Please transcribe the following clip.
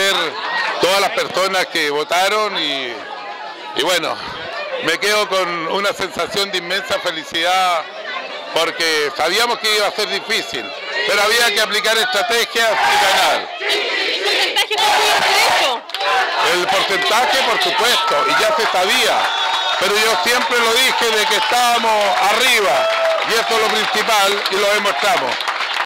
agradecer todas las personas que votaron y, y bueno, me quedo con una sensación de inmensa felicidad porque sabíamos que iba a ser difícil, pero había que aplicar estrategias y ganar. ¿El porcentaje? El porcentaje, por supuesto, y ya se sabía, pero yo siempre lo dije de que estábamos arriba, y eso es lo principal y lo demostramos.